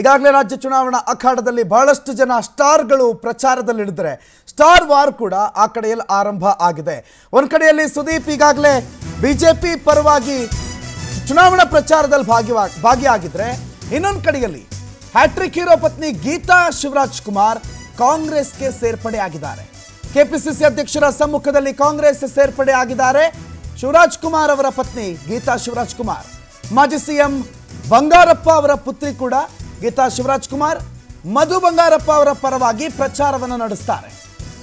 ಈಗಾಗಲೇ ರಾಜ್ಯ ಚುನಾವಣಾ ಅಖಾಡದಲ್ಲಿ ಬಹಳಷ್ಟು ಜನ ಸ್ಟಾರ್ಗಳು ಪ್ರಚಾರದಲ್ಲಿಡಿದರೆ ಸ್ಟಾರ್ ವಾರ್ ಕೂಡ ಆ ಕಡೆಯಲ್ಲಿ ಆರಂಭ ಆಗಿದೆ. ಒಂದ್ ಕಡೆಯಲ್ಲಿ ಸುದೀಪ್ ಈಗಾಗಲೇ ಬಿಜೆಪಿ ಪರವಾಗಿ ಚುನಾವಣಾ ಪ್ರಚಾರದಲ್ಲಿ ಭಾಗಿವಾ, ಭಾಗಿಯಾಗಿದ್ರೆ ಇನ್ನೊಂದು ಕಡೆಯಲ್ಲಿ ಹ್ಯಾಟ್ರಿಕ್ ಹೀರೋ ಪತ್ನಿ ಗೀತಾ ಶಿವರಾಜ್ ಕುಮಾರ್ ಕಾಂಗ್ರೆಸ್ಗೆ ಸೇರ್ಪಡೆ ಆಗಿದ್ದಾರೆ. ಕೆಪಿಸಿಸಿ ಅಧ್ಯಕ್ಷರ ಸಮ್ಮುಖದಲ್ಲಿ ಕಾಂಗ್ರೆಸ್ ಸೇರ್ಪಡೆ ಆಗಿದ್ದಾರೆ ಶಿವರಾಜ್ ಕುಮಾರ್ ಅವರ ಪತ್ನಿ ಗೀತಾ ಶಿವರಾಜ್ ಕುಮಾರ್. ಮಾಜಿ ಸಿಎಂ ಬಂಗಾರಪ್ಪ ಅವರ ಪುತ್ರಿ ಕೂಡ ಗೀತಾ ಶಿವರಾಜ್ ಕುಮಾರ್, ಮಧು ಬಂಗಾರಪ್ಪ ಅವರ ಪರವಾಗಿ ಪ್ರಚಾರವನ್ನು ನಡೆಸ್ತಾರೆ.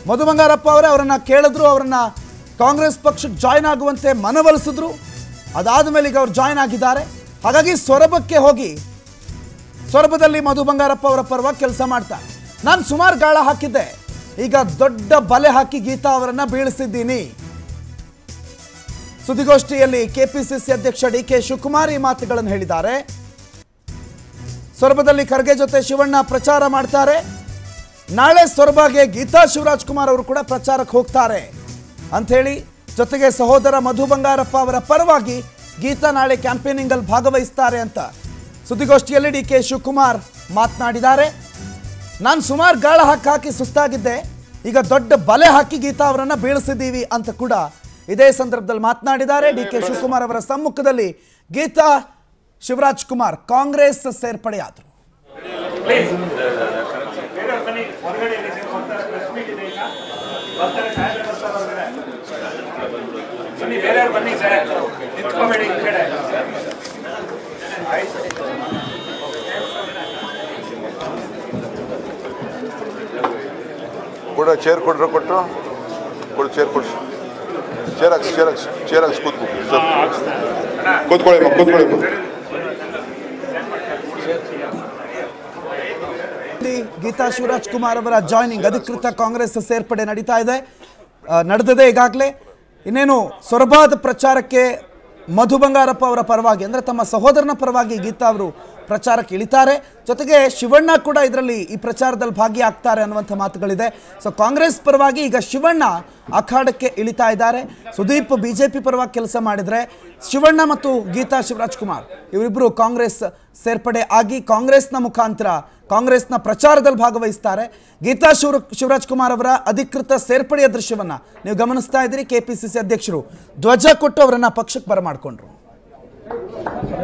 ಮಧು ಬಂಗಾರಪ್ಪ ಅವರೇ ಅವರನ್ನ ಕೇಳಿದ್ರು, ಅವರನ್ನ ಕಾಂಗ್ರೆಸ್ ಪಕ್ಷಕ್ಕೆ ಜಾಯ್ನ್ ಆಗುವಂತೆ ಮನವೊಲಿಸಿದ್ರು. ಅದಾದ ಮೇಲೆ ಈಗ ಅವರು ಜಾಯ್ನ್ ಆಗಿದ್ದಾರೆ. ಹಾಗಾಗಿ ಸೊರಬಕ್ಕೆ ಹೋಗಿ ಸೊರಬದಲ್ಲಿ ಮಧು ಬಂಗಾರಪ್ಪ ಅವರ ಪರವಾಗಿ ಕೆಲಸ ಮಾಡ್ತಾರೆ. ನಾನು ಸುಮಾರು ಗಾಳ ಹಾಕಿದ್ದೆ. ಈಗ ದೊಡ್ಡ ಬಲೆ ಹಾಕಿ ಗೀತಾ ಅವರನ್ನ ಬೀಳಿಸಿದ್ದೀನಿ. ಸುದ್ದಿಗೋಷ್ಠಿಯಲ್ಲಿ ಕೆಪಿಸಿಸಿ ಅಧ್ಯಕ್ಷ ಡಿ ಕೆ ಶಿವಕುಮಾರ್ ಈ ಮಾತುಗಳನ್ನು ಹೇಳಿದ್ದಾರೆ. ಸೊರಬದಲ್ಲಿ ಖರ್ಗೆ ಜೊತೆ ಶಿವಣ್ಣ ಪ್ರಚಾರ ಮಾಡ್ತಾರೆ. ನಾಳೆ ಸೊರಬಗೆ ಗೀತಾ ಶಿವರಾಜ್ ಕುಮಾರ್ ಅವರು ಕೂಡ ಪ್ರಚಾರಕ್ಕೆ ಹೋಗ್ತಾರೆ. ಅಂಥೇಳಿ ಜೊತೆಗೆ ಸಹೋದರ ಮಧು ಬಂಗಾರಪ್ಪ ಅವರ ಪರವಾಗಿ ಗೀತಾ ನಾಳೆ ಕ್ಯಾಂಪೇನಿಂಗ್ ಅಲ್ಲಿ ಭಾಗವಹಿಸ್ತಾರೆ ಅಂತ ಸುದ್ದಿಗೋಷ್ಠಿಯಲ್ಲಿ ಡಿ ಕೆ ಶಿವಕುಮಾರ್ ಮಾತನಾಡಿದ್ದಾರೆ. ನಾನು ಸುಮಾರು ಗಾಳ ಹಾಕಿ ಹಾಕಿ ಸುಸ್ತಾಗಿದ್ದೆ. ಈಗ ದೊಡ್ಡ ಬಲೆ ಹಾಕಿ ಗೀತಾ ಅವರನ್ನ ಬೀಳಿಸಿದ್ದೀವಿ ಅಂತ ಕೂಡ ಇದೇ ಸಂದರ್ಭದಲ್ಲಿ ಮಾತನಾಡಿದ್ದಾರೆ. ಡಿ ಕೆ ಶಿವಕುಮಾರ್ ಅವರ ಸಮ್ಮುಖದಲ್ಲಿ ಗೀತಾ ಶಿವರಾಜ್ ಕುಮಾರ್ ಕಾಂಗ್ರೆಸ್ ಸೇರ್ಪಡೆಯಾದರು ಬನ್ನಿ ಬೇರೆಯವ್ರು ಬನ್ನಿ ಸರ್ ನಿಂತ್ಕೋಬೇಡಿ ಈ ಕಡೆ ಕೂಡ ಚೇರ್ ಕೊಡ್ರೆ ಕೊಟ್ಟು ಕೊಡು ಚೇರ್ ಕೊಡ್ಸಿ ಚೇರ್ ಹಾಕ್ಸಿ ಚೇರ್ ಹಾಕ್ಸಿ ಚೇರ್ ಹಾಕ್ಸಿ ಕೂತ್ಕೊ ಸರ್ ಕೂತ್ಕೊಳ್ಳಿ ಅಮ್ಮ, ಕೂತ್ಕೊಳ್ಳಿ ಗೀತಾ ಶಿವರಾಜ್ ಕುಮಾರ್ ಅವರ ಜಾಯ್ನಿಂಗ್ ಅಧಿಕೃತ ಕಾಂಗ್ರೆಸ್ ಸೇರ್ಪಡೆ ನಡೀತಾ ಇದೆ. ನಡೆದದೆ ಈಗಾಗಲೇ. ಇನ್ನೇನು ಸೊರಬಾದ ಪ್ರಚಾರಕ್ಕೆ ಮಧು ಬಂಗಾರಪ್ಪ ಅವರ ಪರವಾಗಿ, ಅಂದರೆ ತಮ್ಮ ಸಹೋದರನ ಪರವಾಗಿ ಗೀತಾ ಅವರು ಪ್ರಚಾರಕ್ಕೆ ಇಳಿತಾರೆ. ಜೊತೆಗೆ ಶಿವಣ್ಣ ಕೂಡ ಇದರಲ್ಲಿ ಈ ಪ್ರಚಾರದಲ್ಲಿ ಭಾಗಿಯಾಗ್ತಾರೆ ಅನ್ನುವಂಥ ಮಾತುಗಳಿದೆ. ಸೊ ಕಾಂಗ್ರೆಸ್ ಪರವಾಗಿ ಈಗ ಶಿವಣ್ಣ ಅಖಾಡಕ್ಕೆ ಇಳಿತಾ ಇದ್ದಾರೆ. ಸುದೀಪ್ ಬಿಜೆಪಿ ಪರವಾಗಿ ಕೆಲಸ ಮಾಡಿದರೆ ಶಿವಣ್ಣ ಮತ್ತು ಗೀತಾ ಶಿವರಾಜ್ ಕುಮಾರ್ ಇವರಿಬ್ಬರು ಕಾಂಗ್ರೆಸ್ ಸೇರ್ಪಡೆ ಆಗಿ ಕಾಂಗ್ರೆಸ್ನ ಮುಖಾಂತರ, ಕಾಂಗ್ರೆಸ್ನ ಪ್ರಚಾರದಲ್ಲಿ ಭಾಗವಹಿಸ್ತಾರೆ. ಗೀತಾ ಶಿವ ಶಿವರಾಜ್ ಕುಮಾರ್ ಅವರ ಅಧಿಕೃತ ಸೇರ್ಪಡೆಯ ದೃಶ್ಯವನ್ನ ನೀವು ಗಮನಿಸ್ತಾ ಇದ್ದೀರಿ. ಕೆ ಪಿ ಸಿ ಸಿ ಅಧ್ಯಕ್ಷರು ಧ್ವಜ ಕೊಟ್ಟು ಅವರನ್ನು ಪಕ್ಷಕ್ಕೆ ಬರಮಾಡಿಕೊಂಡ್ರು.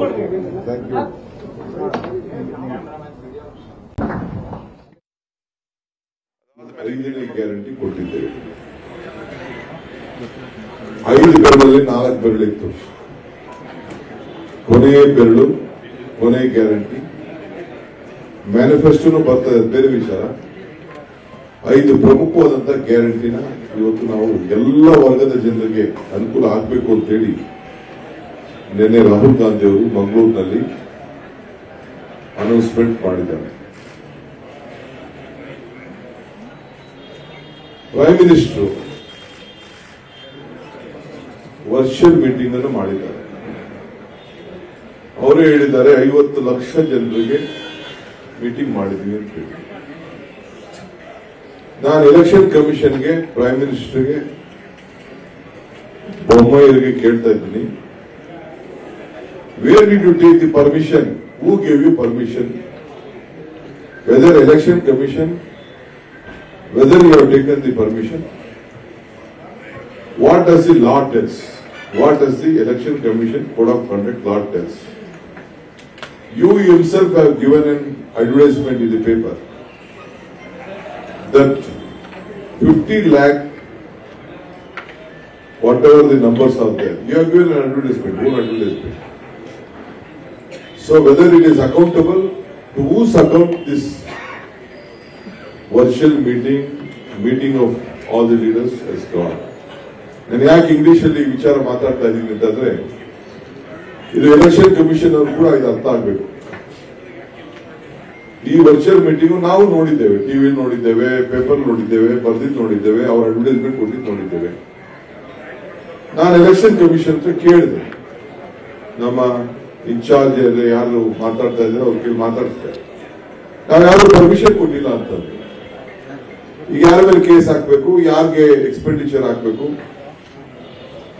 ಓಕೆ ಥ್ಯಾಂಕ್ ಯು ಐದನೇ ಗ್ಯಾರಂಟಿ ಕೊಟ್ಟಿದ್ದೇವೆ ಐದು ಬೆರಳಲ್ಲಿ ನಾಲ್ಕು ಬೆರಳಿತ್ತು ಕೊನೆಯ ಬೆರಳು ಕೊನೆ ಗ್ಯಾರಂಟಿ ಮ್ಯಾನಿಫೆಸ್ಟೋನು ಬರ್ತದೆ ಬೇರೆ ವಿಚಾರ ಐದು ಪ್ರಮುಖವಾದಂಥ ಗ್ಯಾರಂಟಿನ ಇವತ್ತು ನಾವು ಎಲ್ಲ ವರ್ಗದ ಜನರಿಗೆ ಅನುಕೂಲ ಆಗಬೇಕು ಅಂತೇಳಿ ನಿನ್ನೆ ರಾಹುಲ್ ಗಾಂಧಿ ಅವರು ಮಂಗಳೂರಿನಲ್ಲಿ ಅನೌನ್ಸ್ಮೆಂಟ್ ಮಾಡಿದ್ದಾರೆ. ಪ್ರೈಮ್ ಮಿನಿಸ್ಟರ್ ವರ್ಚುವಲ್ ಮೀಟಿಂಗ್ ಅನ್ನು ಮಾಡಿದ್ದಾರೆ. ಅವರೇ ಹೇಳಿದ್ದಾರೆ, ಐವತ್ತು ಲಕ್ಷ ಜನರಿಗೆ ಮೀಟಿಂಗ್ ಮಾಡಿದ್ವಿ ಅಂತ ಹೇಳಿ ನಾನು ಎಲೆಕ್ಷನ್ ಕಮಿಷನ್ಗೆ ಪ್ರೈಮ್ ಮಿನಿಸ್ಟರ್ಗೆ ಬೊಮ್ಮಾಯಿಯವರಿಗೆ ಕೇಳ್ತಾ ಇದ್ದೀನಿ where did you take the permission who gave you permission whether election commission whether you have taken the permission, what does the law tells? What does the election commission code of conduct law tells? You yourself have given an advertisement in the paper that 50 lakh, whatever the numbers are there, you have given an advertisement, own advertisement. So whether it is accountable, to whose account this virtual meeting, meeting of all the leaders has gone. ನಾನು ಯಾಕೆ English ಅಲ್ಲಿ ಈ ವಿಚಾರ ಮಾತಾಡ್ತಾ ಇದ್ದೀನಿ ಅಂತಂದ್ರೆ ಇದು election commission ಅವರು ಕೂಡ ಇದು ಅರ್ಥ ಆಗ್ಬೇಕು ಈ ವರ್ಚುವಲ್ ಮೀಟಿಂಗ್ ನಾವು ನೋಡಿದ್ದೇವೆ ಟಿವಿ ನೋಡಿದ್ದೇವೆ ಪೇಪರ್ ನೋಡಿದ್ದೇವೆ ಬರ್ದಿದ್ದು ನೋಡಿದ್ದೇವೆ, ಅವ್ರ ಅಡ್ವರ್ಟೈಸ್ಮೆಂಟ್ ಕೊಟ್ಟಿದ್ದು ನೋಡಿದ್ದೇವೆ. ನಾನು ಎಲೆಕ್ಷನ್ ಕಮಿಷನ್ ಕೇಳಿದೆ. ನಮ್ಮ ಇನ್ಚಾರ್ಜ್ ಯಾರು ಮಾತಾಡ್ತಾ ಇದ್ದಾರೆ ಅವ್ರ ಕೇಳಿ ಮಾತಾಡ್ತಾರೆ. ನಾವು ಯಾರು ಪರ್ಮಿಷನ್ ಕೊಟ್ಟಿಲ್ಲ ಅಂತಂದ್ರೆ. ಈಗ ಯಾರ ಮೇಲೆ ಕೇಸ್ ಹಾಕ್ಬೇಕು, ಯಾರಿಗೆ ಎಕ್ಸ್ಪೆಂಡಿಚರ್ ಹಾಕ್ಬೇಕು,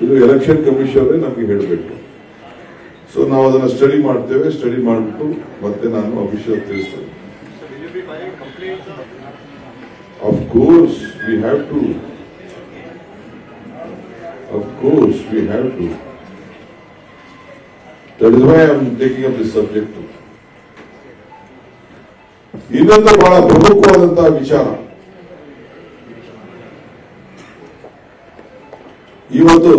ಇದು ಎಲೆಕ್ಷನ್ ಕಮಿಷನ್ ನಮಗೆ ಹೇಳಬೇಕು. ಸೊ ನಾವು ಅದನ್ನ ಸ್ಟಡಿ ಮಾಡ್ತೇವೆ ಸ್ಟಡಿ ಮಾಡಿಬಿಟ್ಟು ಮತ್ತೆ ನಾನು ಅಫಿಷಿಯಲ್ ತಿಳಿಸ್ತೇನೆ. Of course, we have to. Of course, we have to. That is why I am taking up this subject ಇನ್ನೊಂದು ಬಹಳ ಪ್ರಮುಖವಾದಂತಹ ವಿಚಾರ ಇವತ್ತು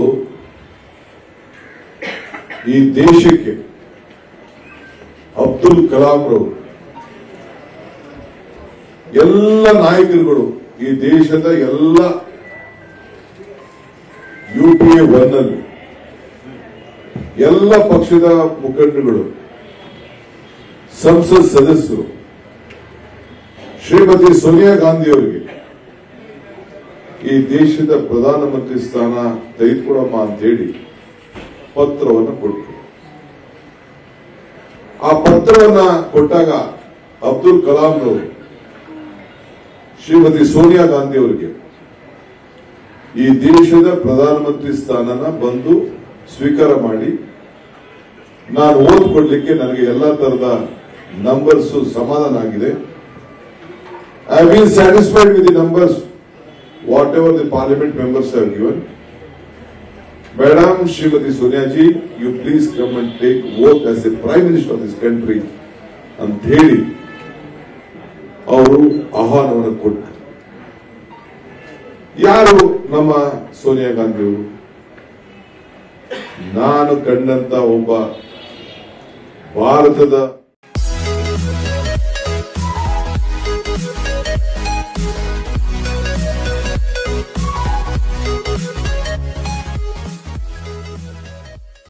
ಈ ದೇಶಕ್ಕೆ ಅಬ್ದುಲ್ ಕಲಾಂ ರವರು ಎಲ್ಲ ನಾಯಕರುಗಳು ಈ ದೇಶದ ಎಲ್ಲ ಯು ಪಿ ಎ ಒನ್ನಲ್ಲಿ ಎಲ್ಲ ಪಕ್ಷದ ಮುಖಂಡರುಗಳು, ಸಂಸತ್ ಸದಸ್ಯರು, ಶ್ರೀಮತಿ ಸೋನಿಯಾ ಗಾಂಧಿ ಅವರಿಗೆ ಈ ದೇಶದ ಪ್ರಧಾನಮಂತ್ರಿ ಸ್ಥಾನ ತೆಗೆದುಕೊಡಮ್ಮ ಅಂತ ಹೇಳಿ ಪತ್ರವನ್ನು ಕೊಟ್ಟರು. ಆ ಪತ್ರವನ್ನ ಕೊಟ್ಟಾಗ ಅಬ್ದುಲ್ ಕಲಾಂ ಅವರು ಶ್ರೀಮತಿ ಸೋನಿಯಾ ಗಾಂಧಿ ಅವರಿಗೆ. ಈ ದೇಶದ ಪ್ರಧಾನಮಂತ್ರಿ ಸ್ಥಾನನ ಬಂದು ಸ್ವೀಕಾರ ಮಾಡಿ, ನಾನು ಓದ್ಕೊಡ್ಲಿಕ್ಕೆ ನನಗೆ ಎಲ್ಲ ತರದ ನಂಬರ್ಸ್ ಸಮಾಧಾನ ಆಗಿದೆ. I been satisfied with the numbers whatever the parliament members have given madam Shrimati Sonia ji you please come and take vote as a prime minister of this country ಅಂತ ಹೇಳಿ ಅವರು ಆಹ್ವಾನವನ್ನು ಕೊಟ್ಟರು. ಯಾರು ನಮ್ಮ ಸೋನಿಯಾ ಗಾಂಧಿ ನಾನು ಕಂಡಂತ ಒಬ್ಬ ಭಾರತದ